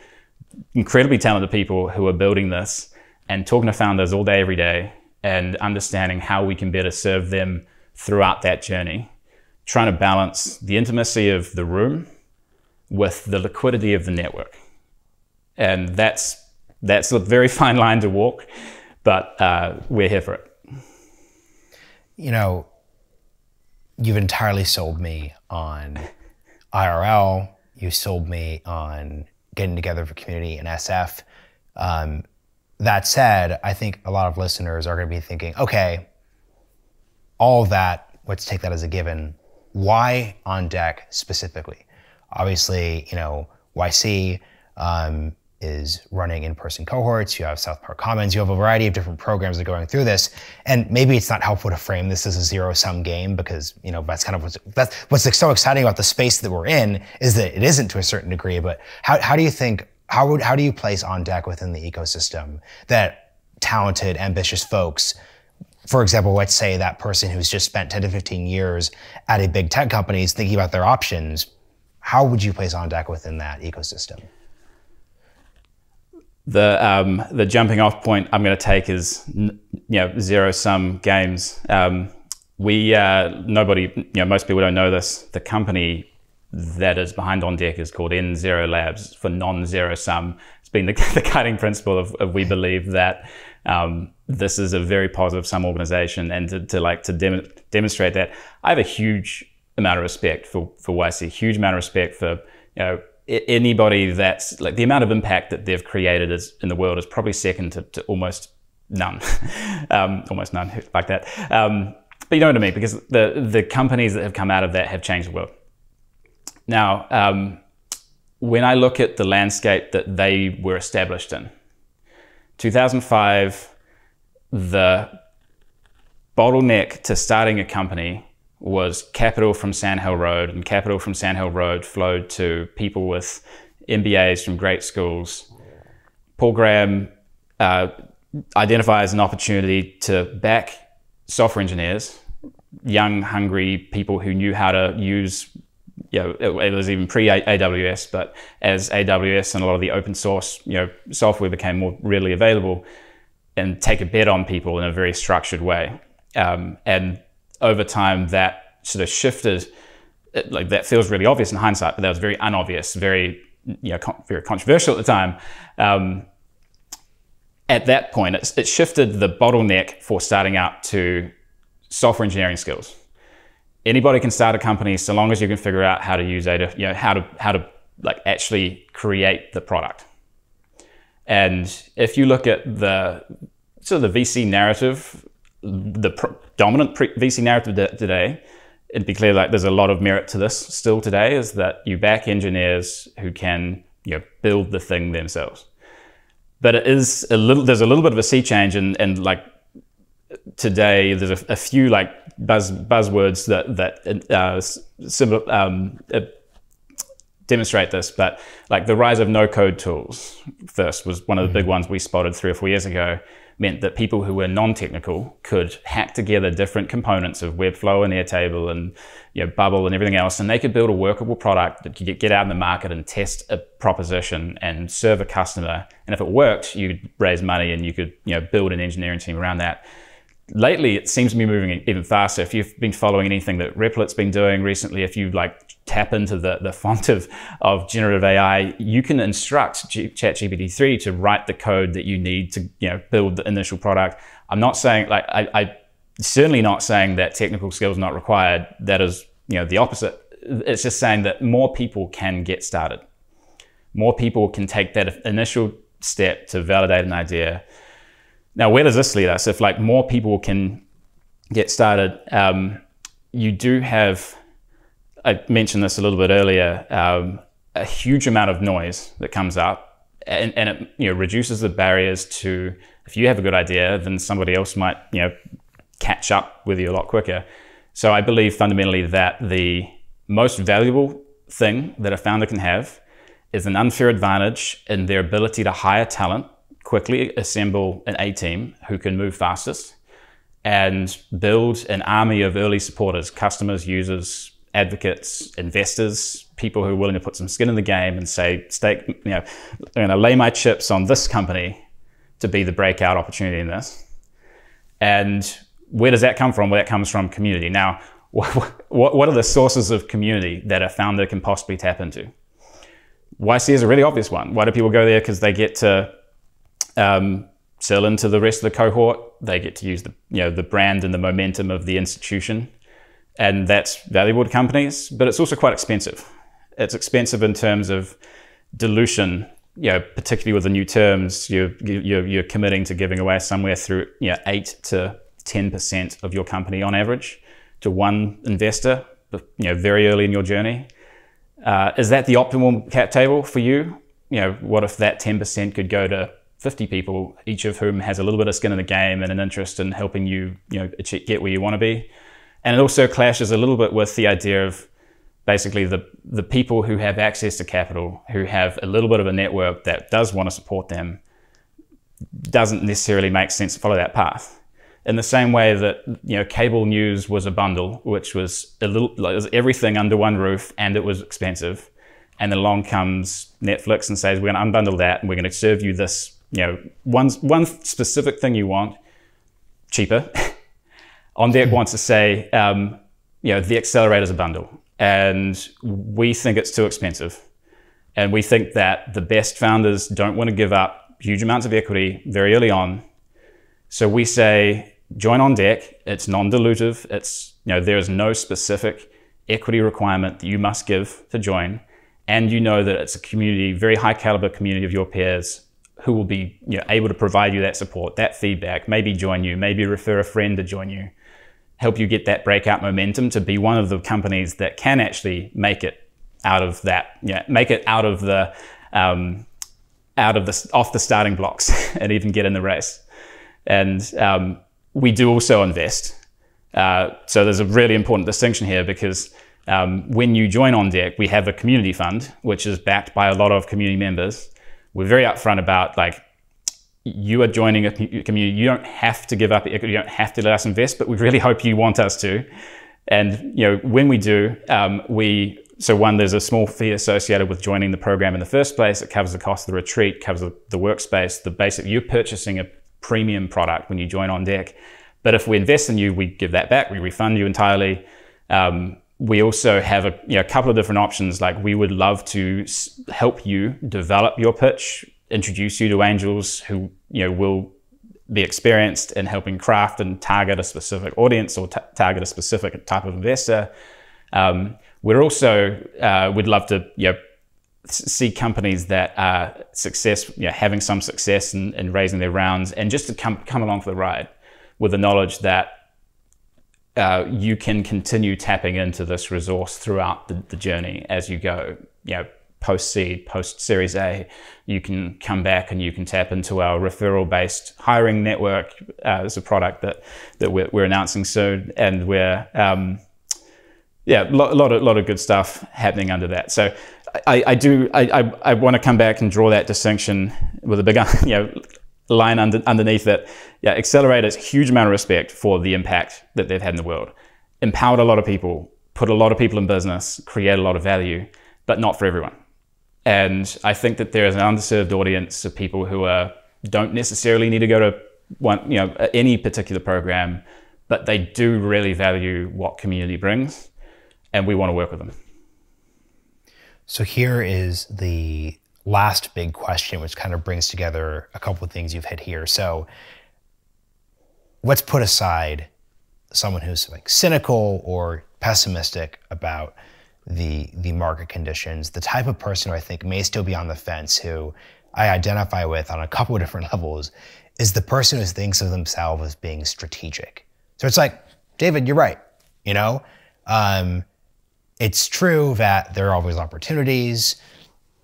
incredibly talented people who are building this and talking to founders all day, every day, and understanding how we can better serve them throughout that journey. Trying to balance the intimacy of the room with the liquidity of the network. And that's, that's a very fine line to walk, but uh, we're here for it. You know, you've entirely sold me on IRL. You sold me on getting together for community and SF. Um, that said, I think a lot of listeners are going to be thinking, okay, all that, let's take that as a given. Why on deck specifically? Obviously, you know, YC, um, is running in-person cohorts. You have South Park Commons. You have a variety of different programs that are going through this. And maybe it's not helpful to frame this as a zero-sum game because you know that's kind of what's that's what's so exciting about the space that we're in is that it isn't to a certain degree. But how how do you think how would how do you place on deck within the ecosystem that talented, ambitious folks for example, let's say that person who's just spent 10 to 15 years at a big tech company is thinking about their options. How would you place on deck within that ecosystem? The um, the jumping off point I'm going to take is you know zero sum games. Um, we uh, nobody you know most people don't know this. The company that is behind on deck is called N Zero Labs for non zero sum. It's been the, the guiding principle of, of, we believe that um, this is a very positive sum organization, and to, to like to dem- demonstrate that, I have a huge amount of respect for for YC, huge amount of respect for you know anybody that's like the amount of impact that they've created is, in the world is probably second to, to almost none, um, almost none like that. Um, but you know what I mean, because the the companies that have come out of that have changed the world. Now, um, when I look at the landscape that they were established in, 2005, the bottleneck to starting a company was capital from Sand Hill Road, and capital from Sand Hill Road flowed to people with MBAs from great schools. Paul Graham uh, identifies an opportunity to back software engineers, young, hungry people who knew how to use. You know, it, it was even pre AWS, but as AWS and a lot of the open source, you know, software became more readily available, and take a bet on people in a very structured way. Um, and over time that sort of shifted. It, like that feels really obvious in hindsight, but that was very unobvious, very you know, con- very controversial at the time. Um, at that point, it, it shifted the bottleneck for starting out to software engineering skills. Anybody can start a company so long as you can figure out how to use it, you know, how to how to like actually create the product. And if you look at the sort of the VC narrative the dominant pre- VC narrative today, it'd be clear like there's a lot of merit to this still today is that you back engineers who can you know, build the thing themselves. But it is a little there's a little bit of a sea change and and like today there's a, a few like buzz buzzwords that that uh, similar, um, uh, demonstrate this, but like the rise of no code tools first was one of the big mm-hmm. ones we spotted three or four years ago meant that people who were non-technical could hack together different components of Webflow and Airtable and you know, Bubble and everything else, and they could build a workable product that could get out in the market and test a proposition and serve a customer. And if it worked, you'd raise money and you could you know, build an engineering team around that lately it seems to be moving even faster. If you've been following anything that Replit's been doing recently, if you like tap into the, the font of, of generative AI, you can instruct G- ChatGPT-3 to write the code that you need to you know build the initial product. I'm not saying like I, I certainly not saying that technical skills not required. That is you know the opposite. It's just saying that more people can get started. More people can take that initial step to validate an idea now, where does this lead us? If like more people can get started, um, you do have. I mentioned this a little bit earlier. Um, a huge amount of noise that comes up, and, and it you know reduces the barriers to. If you have a good idea, then somebody else might you know catch up with you a lot quicker. So I believe fundamentally that the most valuable thing that a founder can have is an unfair advantage in their ability to hire talent quickly assemble an A team who can move fastest and build an army of early supporters, customers, users, advocates, investors, people who are willing to put some skin in the game and say, stake, you know, I'm going to lay my chips on this company to be the breakout opportunity in this. And where does that come from? Well, that comes from community. Now, what, what are the sources of community that a founder can possibly tap into? YC is a really obvious one. Why do people go there? Because they get to um, sell into the rest of the cohort. They get to use the you know the brand and the momentum of the institution, and that's valuable to companies. But it's also quite expensive. It's expensive in terms of dilution. You know, particularly with the new terms, you're you're, you're committing to giving away somewhere through you know, eight to ten percent of your company on average to one investor. You know, very early in your journey. Uh, is that the optimal cap table for you? you know, what if that 10% could go to 50 people, each of whom has a little bit of skin in the game and an interest in helping you, you know, get where you want to be. And it also clashes a little bit with the idea of basically the, the people who have access to capital, who have a little bit of a network that does want to support them, doesn't necessarily make sense to follow that path. In the same way that you know cable news was a bundle, which was a little like, was everything under one roof, and it was expensive. And then along comes Netflix and says, "We're going to unbundle that, and we're going to serve you this, you know, one one specific thing you want, cheaper." On Deck wants to say, um, you know, the accelerator is a bundle and we think it's too expensive. And we think that the best founders don't want to give up huge amounts of equity very early on. So we say, join on deck. It's non-dilutive. It's, you know, there is no specific equity requirement that you must give to join. And you know that it's a community, very high caliber community of your peers who will be you know, able to provide you that support, that feedback, maybe join you, maybe refer a friend to join you help you get that breakout momentum to be one of the companies that can actually make it out of that, yeah, make it out of the, um, out of the, off the starting blocks and even get in the race. And um, we do also invest. Uh, so there's a really important distinction here because um, when you join on deck, we have a community fund, which is backed by a lot of community members. We're very upfront about like you are joining a community. You don't have to give up. You don't have to let us invest, but we really hope you want us to. And you know, when we do, um, we so one there's a small fee associated with joining the program in the first place. It covers the cost of the retreat, covers the, the workspace, the basic. You're purchasing a premium product when you join on deck. But if we invest in you, we give that back. We refund you entirely. Um, we also have a you know, a couple of different options. Like we would love to help you develop your pitch introduce you to angels who you know will be experienced in helping craft and target a specific audience or t- target a specific type of investor. Um, we're also uh, would love to you know, see companies that are success, you know, having some success in, in, raising their rounds, and just to come come along for the ride with the knowledge that. Uh, you can continue tapping into this resource throughout the, the journey as you go. You know, post seed, post Series A, you can come back and you can tap into our referral based hiring network uh, as a product that that we're, we're announcing soon, and we're um, yeah, a lot, lot of lot of good stuff happening under that. So. I, I do. I, I, I want to come back and draw that distinction with a big, you know, line under, underneath that. Yeah, Accelerator's huge amount of respect for the impact that they've had in the world, empowered a lot of people, put a lot of people in business, create a lot of value, but not for everyone. And I think that there is an underserved audience of people who are, don't necessarily need to go to one, you know, any particular program, but they do really value what community brings, and we want to work with them. So here is the last big question, which kind of brings together a couple of things you've hit here. So let's put aside someone who's like cynical or pessimistic about the the market conditions, the type of person who I think may still be on the fence, who I identify with on a couple of different levels, is the person who thinks of themselves as being strategic. So it's like, David, you're right. You know, um, it's true that there are always opportunities,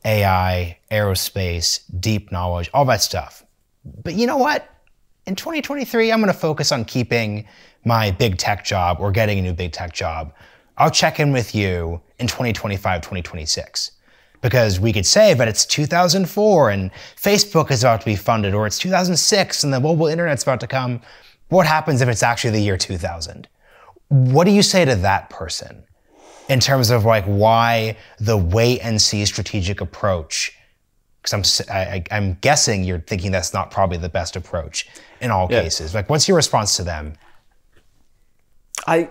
AI, aerospace, deep knowledge, all that stuff. But you know what? In 2023, I'm going to focus on keeping my big tech job or getting a new big tech job I'll check in with you in 2025, 2026. Because we could say, but it's 2004 and Facebook is about to be funded, or it's 2006 and the mobile internet's about to come. What happens if it's actually the year 2000? What do you say to that person in terms of like why the wait and see strategic approach? Because I'm, I, I'm guessing you're thinking that's not probably the best approach in all yeah. cases. Like, what's your response to them? I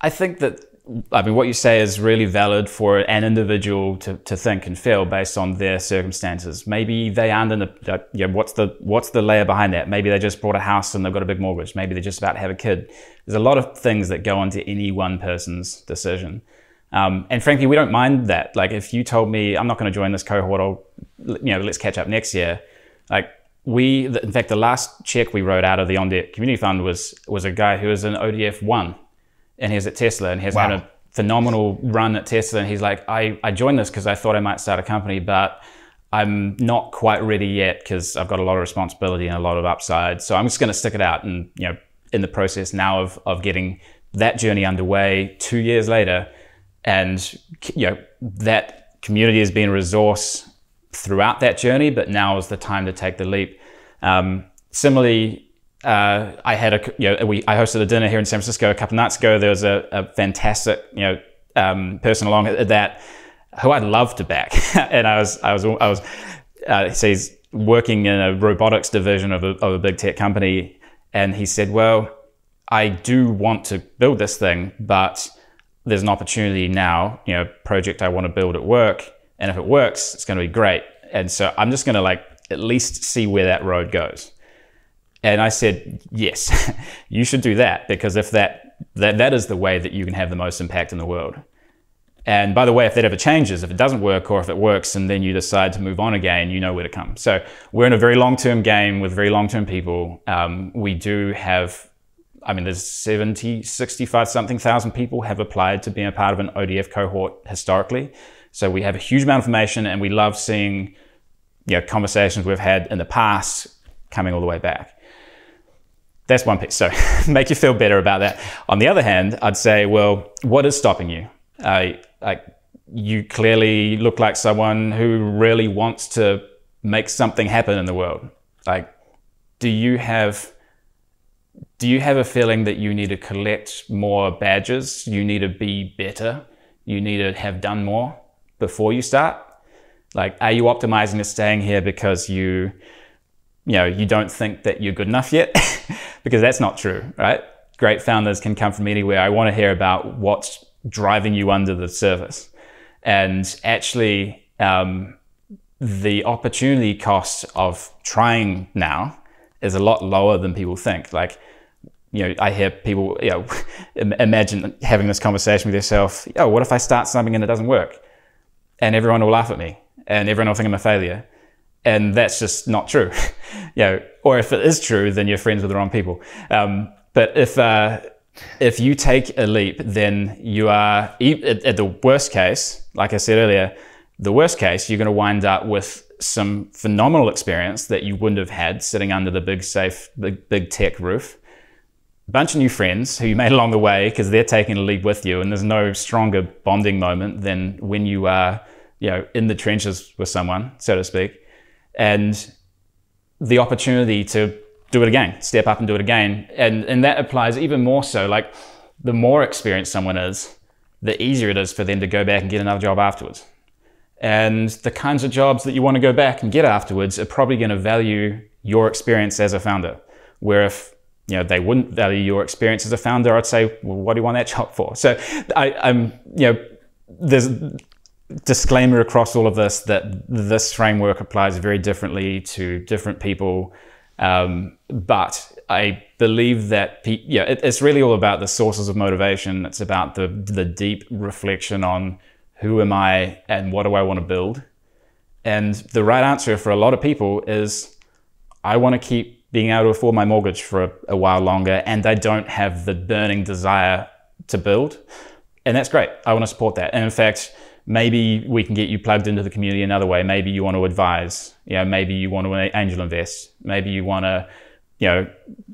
I think that I mean what you say is really valid for an individual to, to think and feel based on their circumstances. Maybe they aren't in a yeah, what's the what's the layer behind that? Maybe they just bought a house and they've got a big mortgage. Maybe they're just about to have a kid. There's a lot of things that go into any one person's decision. Um, and frankly, we don't mind that. Like if you told me I'm not going to join this cohort, or you know, let's catch up next year. Like we, in fact, the last check we wrote out of the On Deck Community Fund was was a guy who was an ODF one and he's at Tesla and he's wow. had a phenomenal run at Tesla. And he's like, I, I joined this because I thought I might start a company, but I'm not quite ready yet because I've got a lot of responsibility and a lot of upside. So I'm just going to stick it out and, you know, in the process now of, of getting that journey underway two years later. And, you know, that community has been a resource throughout that journey, but now is the time to take the leap. Um, similarly, uh, I had a, you know, we, I hosted a dinner here in San Francisco a couple nights ago. There was a, a fantastic, you know, um, person along that who I'd love to back. and I was, I was, I was, uh, so he's working in a robotics division of a, of a big tech company. And he said, well, I do want to build this thing, but there's an opportunity now, you know, project I want to build at work. And if it works, it's going to be great. And so I'm just going to like at least see where that road goes. And I said, yes, you should do that because if that, that, that is the way that you can have the most impact in the world. And by the way, if that ever changes, if it doesn't work or if it works and then you decide to move on again, you know where to come. So we're in a very long term game with very long term people. Um, we do have, I mean, there's 70, 65 something thousand people have applied to be a part of an ODF cohort historically. So we have a huge amount of information and we love seeing you know, conversations we've had in the past coming all the way back. That's one piece. So make you feel better about that. On the other hand, I'd say, well, what is stopping you? Uh, like you clearly look like someone who really wants to make something happen in the world. Like, do you have do you have a feeling that you need to collect more badges? You need to be better. You need to have done more before you start. Like, are you optimizing to staying here because you, you know, you don't think that you're good enough yet? because that's not true, right? Great founders can come from anywhere. I want to hear about what's driving you under the surface. And actually, um, the opportunity cost of trying now is a lot lower than people think. Like, you know, I hear people, you know, imagine having this conversation with yourself. Oh, what if I start something and it doesn't work? And everyone will laugh at me and everyone will think I'm a failure. And that's just not true. you know, or if it is true, then you're friends with the wrong people. Um, but if, uh, if you take a leap, then you are, at, the worst case, like I said earlier, the worst case, you're going to wind up with some phenomenal experience that you wouldn't have had sitting under the big, safe, big, big tech roof. A bunch of new friends who you made along the way because they're taking a leap with you, and there's no stronger bonding moment than when you are, you know, in the trenches with someone, so to speak, and the opportunity to do it again, step up and do it again. And, and that applies even more so. Like the more experienced someone is, the easier it is for them to go back and get another job afterwards. And the kinds of jobs that you want to go back and get afterwards are probably going to value your experience as a founder. Where if you know they wouldn't value your experience as a founder, I'd say, well, what do you want that job for? So I, I'm you know there's disclaimer across all of this that this framework applies very differently to different people um, but I believe that yeah, it, it's really all about the sources of motivation. It's about the the deep reflection on who am I and what do I want to build. And the right answer for a lot of people is I want to keep being able to afford my mortgage for a, a while longer, and I don't have the burning desire to build. And that's great. I want to support that. And in fact, maybe we can get you plugged into the community another way. Maybe you want to advise. You know, maybe you want to angel invest. Maybe you want to, you know,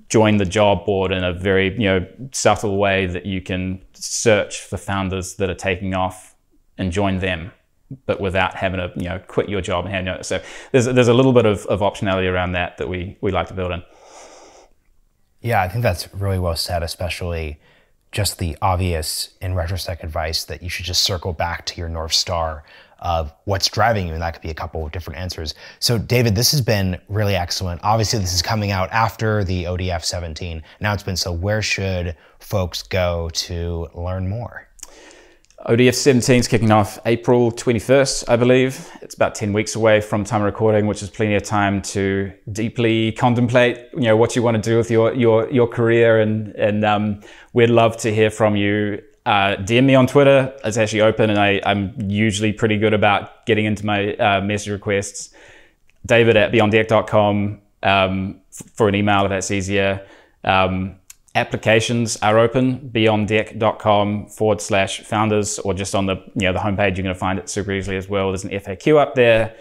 join the job board in a very you know subtle way that you can search for founders that are taking off and join them, but without having to you know quit your job and hand notice. So there's there's a little bit of, of optionality around that that we we like to build in. Yeah, I think that's really well said, especially just the obvious in retrospect advice that you should just circle back to your North Star of what's driving you. And that could be a couple of different answers. So, David, this has been really excellent. Obviously, this is coming out after the ODF 17 announcement. So, where should folks go to learn more? ODF 17 is kicking off April 21st, I believe. It's about 10 weeks away from time of recording, which is plenty of time to deeply contemplate, you know, what you want to do with your your your career. And and um, we'd love to hear from you. Uh, DM me on Twitter. It's actually open, and I, I'm usually pretty good about getting into my uh, message requests. David at beondeck.com um, for an email if that's easier. Um, applications are open beondeck.com forward slash founders or just on the you know the homepage you're going to find it super easily as well there's an faq up there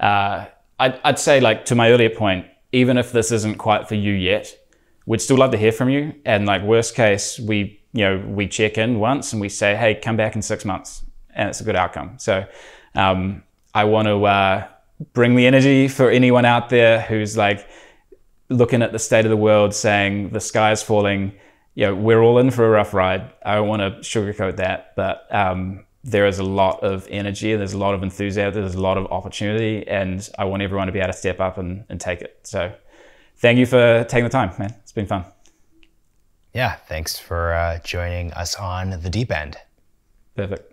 uh, I'd, I'd say like to my earlier point, even if this isn't quite for you yet, we'd still love to hear from you. And like worst case, we you know we check in once and we say, hey, come back in six months, and it's a good outcome. So um, I want to uh, bring the energy for anyone out there who's like looking at the state of the world, saying the sky is falling. You know, we're all in for a rough ride. I don't want to sugarcoat that, but um, there is a lot of energy, there's a lot of enthusiasm, there's a lot of opportunity, and I want everyone to be able to step up and, and take it. So, thank you for taking the time, man. It's been fun. Yeah, thanks for uh, joining us on the deep end. Perfect.